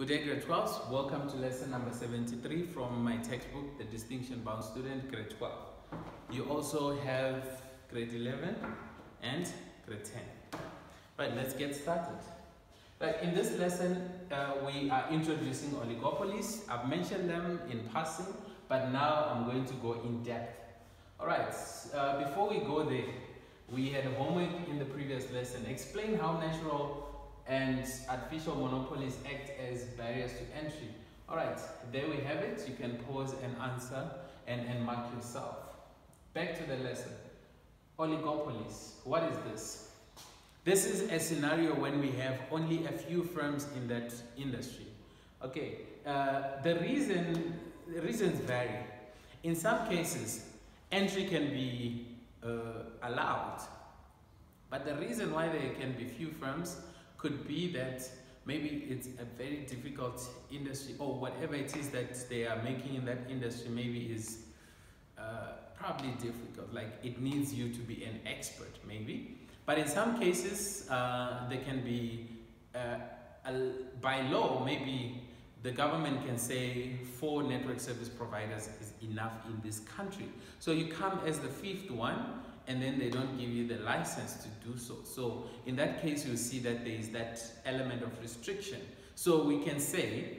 Good day, grade 12s. Welcome to lesson number 73 from my textbook, The Distinction Bound Student, grade 12. You also have grade 11 and grade 10. Right, let's get started. Right, in this lesson, uh, we are introducing oligopolies. I've mentioned them in passing, but now I'm going to go in depth. All right, uh, before we go there, we had a homework in the previous lesson. Explain how natural and artificial monopolies act as barriers to entry. All right, there we have it. You can pause and answer and, and mark yourself. Back to the lesson. Oligopolies. What is this? This is a scenario when we have only a few firms in that industry. Okay, uh, the reason the reasons vary. In some cases, entry can be uh, allowed, but the reason why there can be few firms could be that maybe it's a very difficult industry or whatever it is that they are making in that industry maybe is uh, probably difficult. Like it needs you to be an expert maybe. But in some cases uh, there can be uh, by law maybe the government can say four network service providers is enough in this country. So you come as the fifth one and then they don't give you the license to do so. So in that case, you'll see that there is that element of restriction. So we can say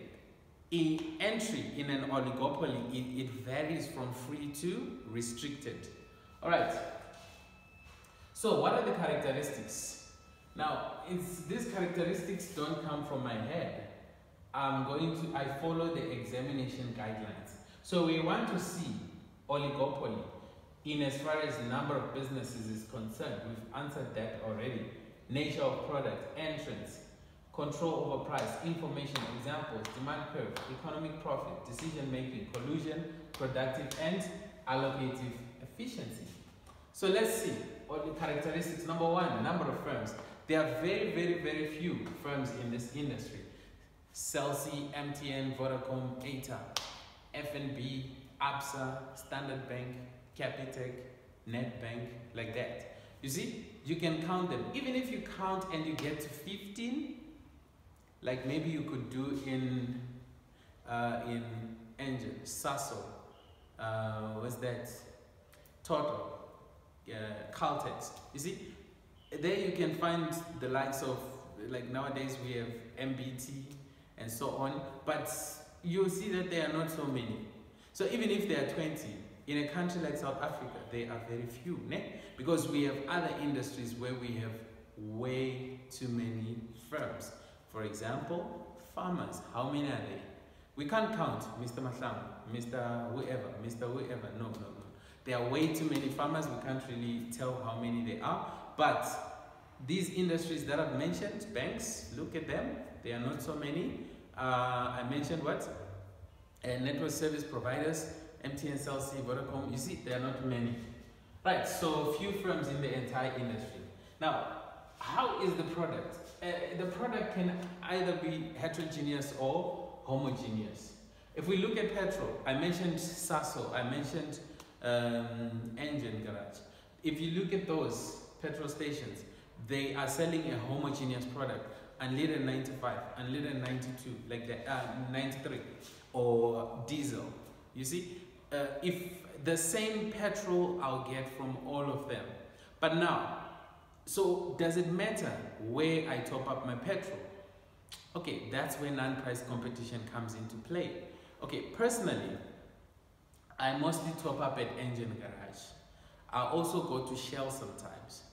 in entry in an oligopoly, it, it varies from free to restricted. All right. So what are the characteristics? Now, these characteristics don't come from my head. I'm going to, I follow the examination guidelines. So we want to see oligopoly in as far as number of businesses is concerned, we've answered that already. Nature of product, entrance, control over price, information, examples, demand curve, economic profit, decision making, collusion, productive and allocative efficiency. So let's see all the characteristics. Number one, number of firms. There are very, very, very few firms in this industry. Cell C, MTN, Vodacom, 8ta, FNB, ABSA, Standard Bank, Capitec, Nedbank, like that. You see, you can count them. Even if you count and you get to 15, like maybe you could do in uh, in Engen, Sasol, uh, what's that? Total, uh, Caltex. You see, there you can find the likes of, like nowadays we have MBT and so on, but you'll see that there are not so many. So even if there are 20, in a country like South Africa, there are very few, ne? because we have other industries where we have way too many firms. For example, farmers, how many are they? We can't count Mr. Mahlam, Mr. whoever, Mr. whoever, no, no, no. There are way too many farmers, we can't really tell how many there are, but these industries that I've mentioned, banks, look at them, they are not so many. Uh, I mentioned what? Uh, network service providers, MTN, Cell C, Vodacom, you see, there are not many. Right, so few firms in the entire industry. Now, how is the product? Uh, the product can either be heterogeneous or homogeneous. If we look at petrol, I mentioned Sasol, I mentioned um, Engen Garage. If you look at those petrol stations, they are selling a homogeneous product, unleaded 95, unleaded 92, like the uh, 93, or diesel. You see, uh, if the same petrol I'll get from all of them. But now, so does it matter where I top up my petrol? Okay, that's where non-price competition comes into play. Okay, personally, I mostly top up at Engen Garage. I also go to Shell sometimes.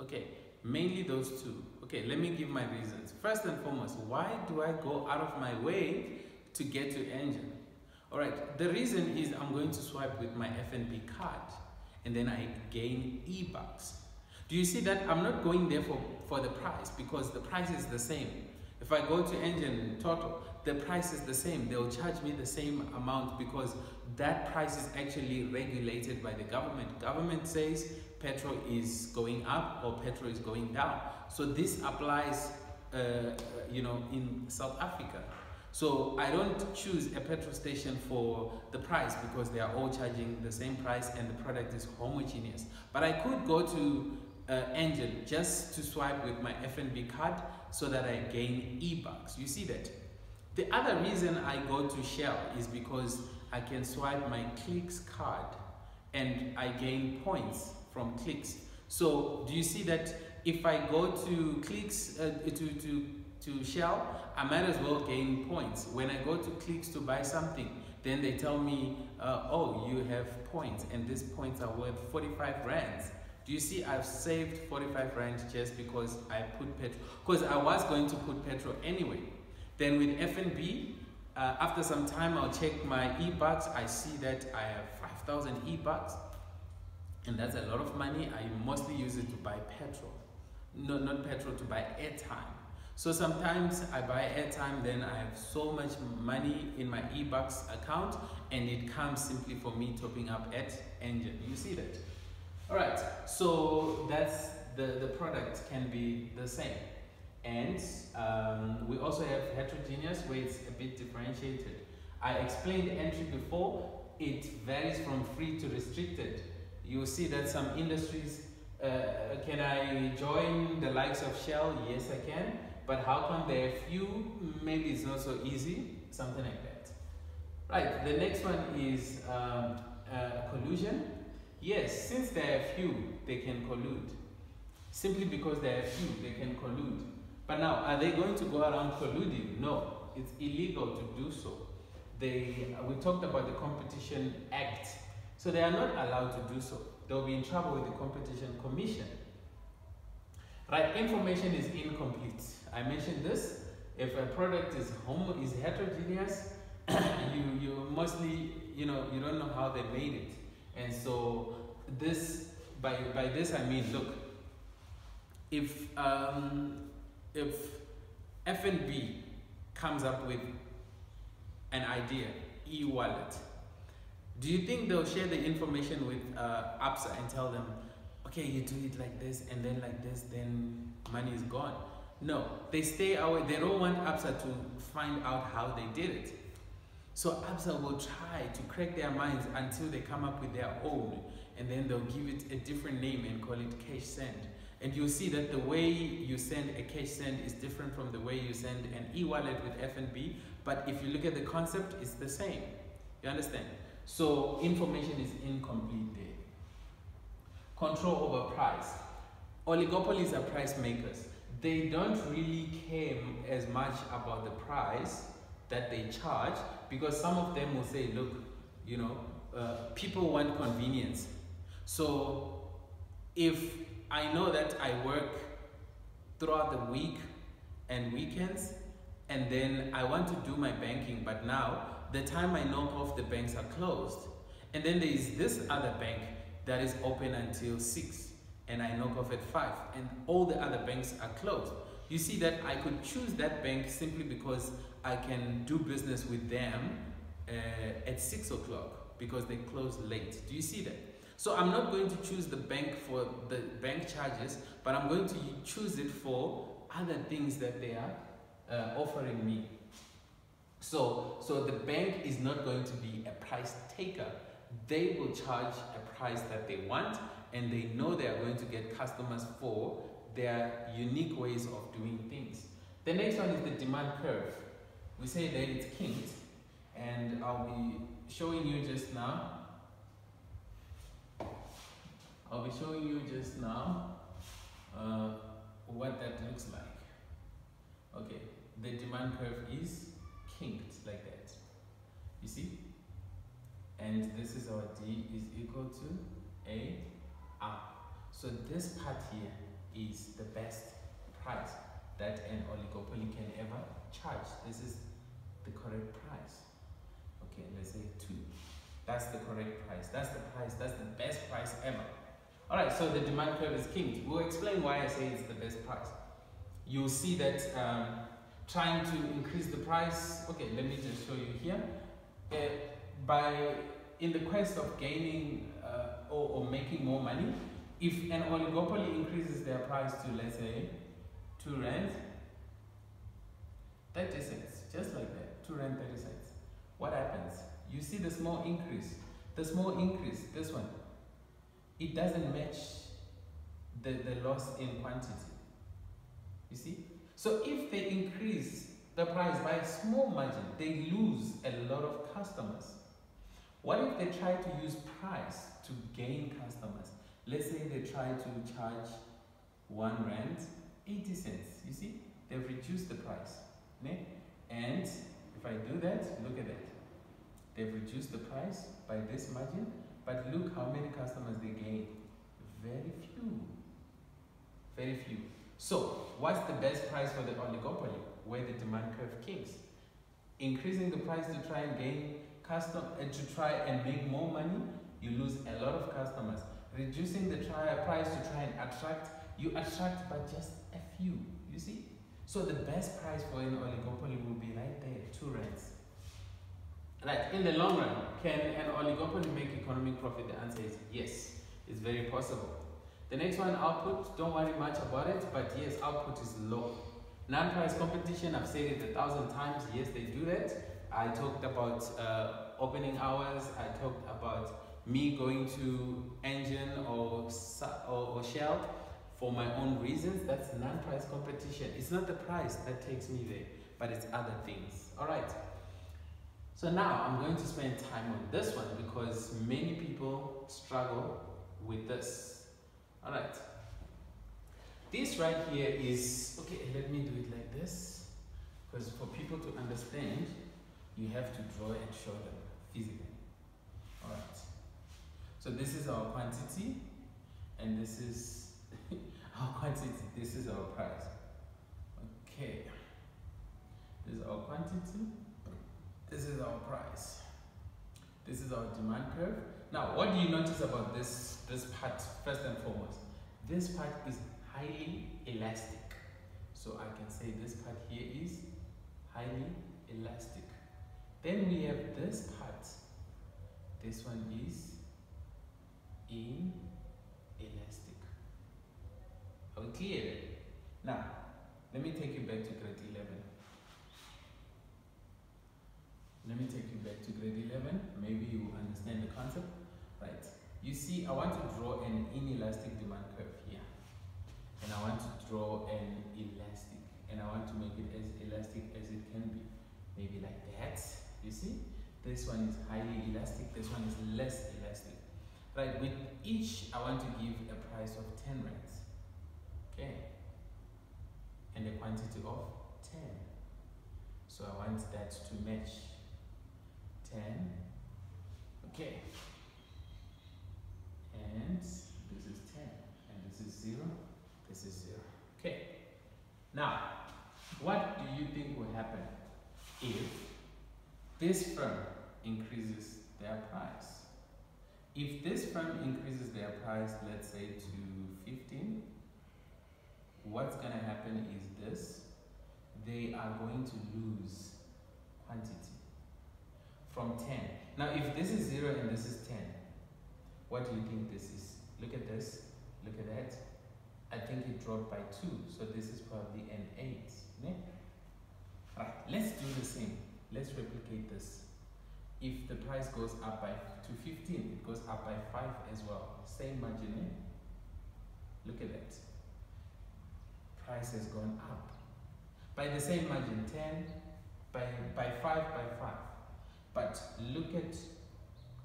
Okay, mainly those two. Okay, let me give my reasons. First and foremost, why do I go out of my way to get to Engen? All right, the reason is I'm going to swipe with my FNB card and then I gain e-bucks. Do you see that I'm not going there for, for the price because the price is the same. If I go to Engen Total, the price is the same. They'll charge me the same amount because that price is actually regulated by the government. Government says petrol is going up or petrol is going down. So this applies, uh, you know, in South Africa. So I don't choose a petrol station for the price because they are all charging the same price and the product is homogeneous. But I could go to uh, Engen just to swipe with my FNB card so that I gain e-bucks. You see that? The other reason I go to Shell is because I can swipe my clicks card and I gain points from clicks. So do you see that if I go to clicks uh, to, to, to Shell, I might as well gain points. When I go to clicks to buy something, then they tell me, uh, oh, you have points and these points are worth 45 rands. Do you see I've saved 45 rand just because I put petrol? Because I was going to put petrol anyway. Then with FNB, uh, after some time I'll check my e-bucks. I see that I have 5,000 e-bucks and that's a lot of money. I mostly use it to buy petrol. No, not petrol, to buy airtime. So sometimes I buy airtime, then I have so much money in my e-bucks account and it comes simply for me topping up at Engen. You see that? All right, so that's the, the product can be the same. And um, we also have heterogeneous where it's a bit differentiated. I explained entry before, it varies from free to restricted. You see that some industries, uh, can I join the likes of Shell? Yes, I can. But how come there are few? Maybe it's not so easy, something like that. Right, the next one is um, uh, collusion. Yes, since there are few, they can collude. Simply because there are few, they can collude. But now, are they going to go around colluding? No, it's illegal to do so. They, we talked about the Competition Act, so they are not allowed to do so. They'll be in trouble with the Competition Commission. Right, information is incomplete. I mentioned this. If a product is homo is heterogeneous, you you mostly you know you don't know how they made it. And so this, by, by this I mean, look, if, um, if FNB comes up with an idea, e-wallet, do you think they'll share the information with uh, ABSA and tell them, okay, you do it like this and then like this, then money is gone? No, they stay away. They don't want ABSA to find out how they did it. So ABSA will try to crack their minds until they come up with their own and then they'll give it a different name and call it cash send. And you'll see that the way you send a cash send is different from the way you send an e-wallet with FNB, but if you look at the concept, it's the same. You understand? So information is incomplete there. Control over price. Oligopolies are price makers. They don't really care as much about the price that they charge because some of them will say, look, you know, uh, people want convenience. So if I know that I work throughout the week and weekends, and then I want to do my banking, but now the time I knock off, the banks are closed. And then there is this other bank that is open until 6, and I knock off at 5, and all the other banks are closed. You see that I could choose that bank simply because I can do business with them uh, at 6 o'clock because they close late. Do you see that? So I'm not going to choose the bank for the bank charges, but I'm going to choose it for other things that they are uh, offering me. So, so the bank is not going to be a price taker. They will charge a price that they want and they know they are going to get customers for their unique ways of doing things. The next one is the demand curve. We say that it's kinked and I'll be showing you just now. I'll be showing you just now uh, what that looks like. Okay, the demand curve is kinked like that. You see? And this is our D is equal to A R. So this part here is the best price that an oligopoly can ever charge. This is the correct price. Okay, let's say two. That's the correct price. That's the price. That's the best price ever. All right, so the demand curve is kinked. We'll explain why I say it's the best price. You'll see that um, trying to increase the price. Okay, let me just show you here. Uh, by in the quest of gaining uh, or, or making more money, if an oligopoly increases their price to let's say two rand, 30 cents, just like that, two rand 30 cents. What happens? You see the small increase. The small increase, this one, it doesn't match the, the loss in quantity. You see? So if they increase the price by a small margin, they lose a lot of customers. What if they try to use price to gain customers? Let's say they try to charge one rand, 80 cents. You see, they've reduced the price. Ne? And if I do that, look at that. They've reduced the price by this margin, but look how many customers they gain. Very few. Very few. So, what's the best price for the oligopoly? Where the demand curve kinks. Increasing the price to try and gain custom uh, to try and make more money, you lose a lot of customers. Reducing the price to try and attract, you attract but just a few. You see? So the best price for an oligopoly will be right there, two rands. Right, in the long run, can an oligopoly make economic profit? The answer is yes, it's very possible. The next one, output, don't worry much about it, but yes, output is low. Non-price competition, I've said it a thousand times, yes, they do that. I talked about uh, opening hours, I talked about me going to Engen or, or, or Shell for my own reasons. That's non-price competition. It's not the price that takes me there, but it's other things. All right. So now I'm going to spend time on this one because many people struggle with this. All right. This right here is, okay, let me do it like this. Because for people to understand, you have to draw and show them physically. All right. So this is our quantity, and this is our quantity. This is our price. Okay. This is our quantity. This is our price. This is our demand curve. Now, what do you notice about this, this part, first and foremost? This part is highly elastic. So I can say this part here is highly elastic. Then we have this part. This one is inelastic. Are we clear? Now, let me take you back to grade 11. Let me take you back to grade 11. Maybe you understand the concept. Right. You see, I want to draw an inelastic demand curve here. And I want to draw an elastic. And I want to make it as elastic as it can be. Maybe like that. You see? This one is highly elastic. This one is less elastic. Right, with each, I want to give a price of 10 rands. Okay. And a quantity of 10. So I want that to match 10. Okay. And this is 10. And this is 0. This is 0. Okay. Now, what do you think will happen if this firm increases their price? If this firm increases their price, let's say to 15, what's going to happen is this. They are going to lose quantity from 10. Now, if this is 0 and this is 10, what do you think this is? Look at this. Look at that. I think it dropped by 2. So this is probably an 8. Right, let's do the same. Let's replicate this. If the price goes up by to 15, it goes up by 5 as well. Same margin. Eh? Look at that. Price has gone up. By the same margin, 10, by, by 5, by 5. But look at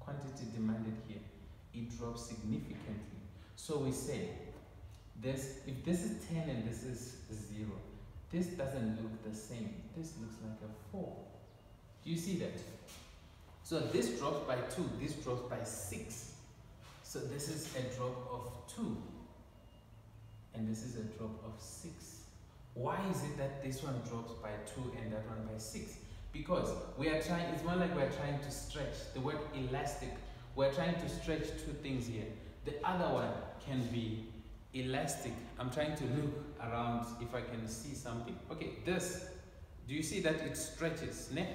quantity demanded here. It drops significantly. So we say, this, if this is 10 and this is 0, this doesn't look the same. This looks like a 4. Do you see that? So this drops by 2, this drops by 6. So this is a drop of 2. And this is a drop of 6. Why is it that this one drops by 2 and that one by 6? Because we are trying, it's more like we're trying to stretch. The word elastic, we're trying to stretch two things here. The other one can be elastic. I'm trying to look around if I can see something. Okay, this, do you see that it stretches? Ne?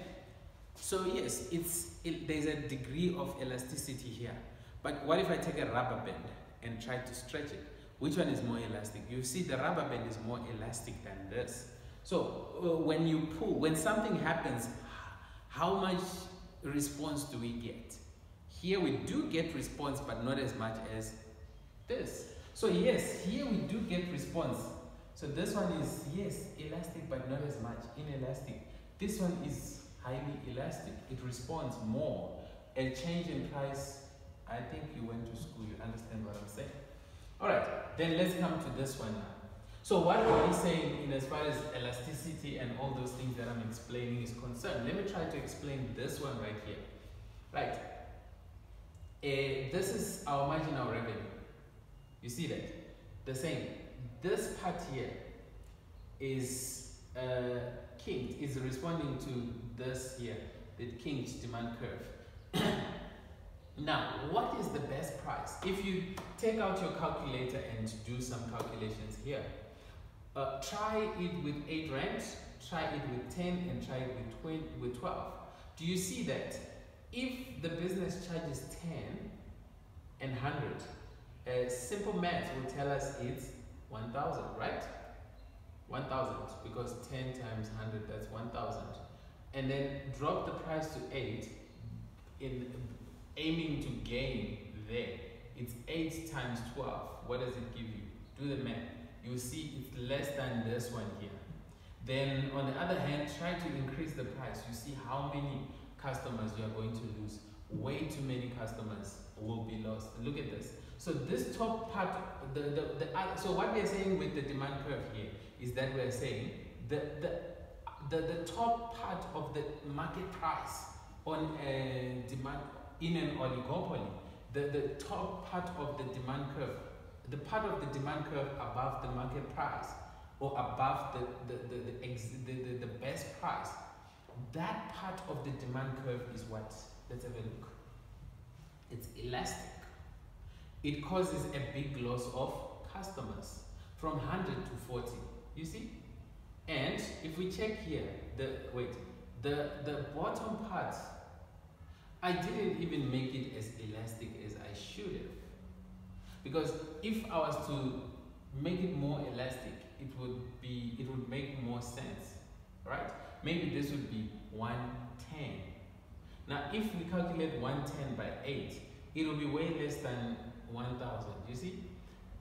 So yes, it's it, there's a degree of elasticity here. But what if I take a rubber band and try to stretch it? Which one is more elastic? You see the rubber band is more elastic than this. So uh, when you pull, when something happens, how much response do we get? Here we do get response, but not as much as this. So yes, here we do get response. So this one is, yes, elastic, but not as much, inelastic. This one is highly elastic. It responds more. A change in price, I think you went to school, you understand what I'm saying. All right, then let's come to this one now. So what are we saying in as far as elasticity and all those things that I'm explaining is concerned? Let me try to explain this one right here. Right. Uh, this is our marginal revenue. You see that? The same. This part here is uh, kinked, is responding to this here, the kinked demand curve. now, what is the best price? If you take out your calculator and do some calculations here, uh, try it with 8 rand, try it with 10, and try it with, 20, with 12. Do you see that? If the business charges 10 and 100, uh, simple math will tell us it's 1000, right? 1000 because 10 times 100 that's 1000 and then drop the price to 8 in aiming to gain there. It's 8 times 12 what does it give you? Do the math. You see it's less than this one here. Then on the other hand try to increase the price. You see how many customers you are going to lose. Way too many customers will be lost. Look at this. So this top part the, the, the so what we're saying with the demand curve here is that we're saying the, the, the, the top part of the market price on a demand in an oligopoly, the, the top part of the demand curve, the part of the demand curve above the market price or above the, the, the, the, the, the, the best price, that part of the demand curve is what? Let's have a look. It's elastic. It causes a big loss of customers from 100 to 40. You see? And if we check here, the wait, the, the bottom part, I didn't even make it as elastic as I should have. Because if I was to make it more elastic, it would be it would make more sense. Right? Maybe this would be 110. Now if we calculate 110 by 8, it will be way less than 1000. You see?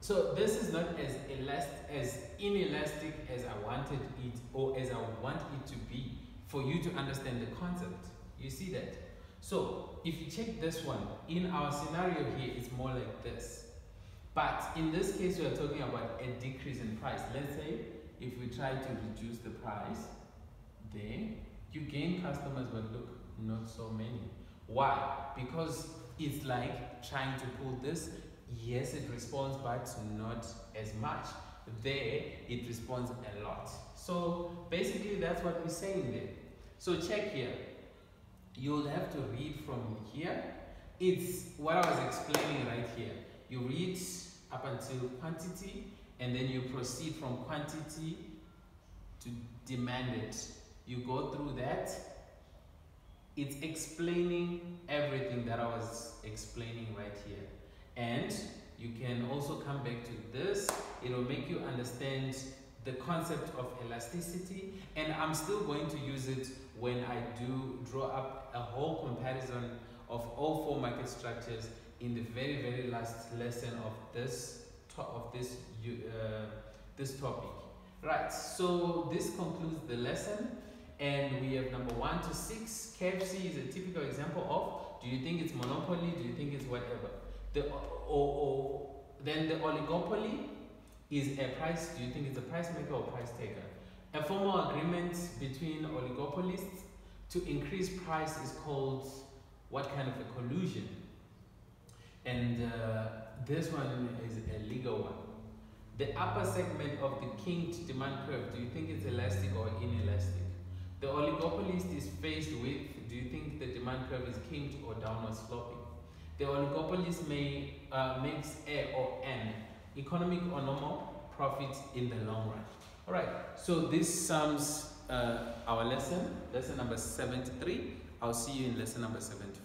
So this is not as elastic, as inelastic as I wanted it or as I want it to be for you to understand the concept. You see that? So if you check this one, in our scenario here, it's more like this. But in this case, we are talking about a decrease in price. Let's say if we try to reduce the price, then you gain customers, but look, not so many. Why? Because it's like trying to pull this yes, it responds, but not as much. There, it responds a lot. So basically, that's what we're saying there. So check here. You'll have to read from here. It's what I was explaining right here. You read up until quantity, and then you proceed from quantity to demand it. You go through that. It's explaining everything that I was explaining right here and you can also come back to this. It will make you understand the concept of elasticity. And I'm still going to use it when I do draw up a whole comparison of all four market structures in the very very last lesson of this of this uh, this topic. Right so this concludes the lesson. And we have number one to six. KFC is a typical example of do you think it's monopoly? Do you think it's whatever the, or, or then the oligopoly is a price, do you think it's a price maker or price taker? A formal agreement between oligopolists to increase price is called what kind of a collusion? And uh, this one is a legal one. The upper segment of the kinked demand curve, do you think it's elastic or inelastic? The oligopolist is faced with, do you think the demand curve is kinked or downward sloping? The oligopolies may uh, makes A or N, economic or normal profit in the long run. All right, so this sums uh, our lesson, lesson number 73. I'll see you in lesson number 74.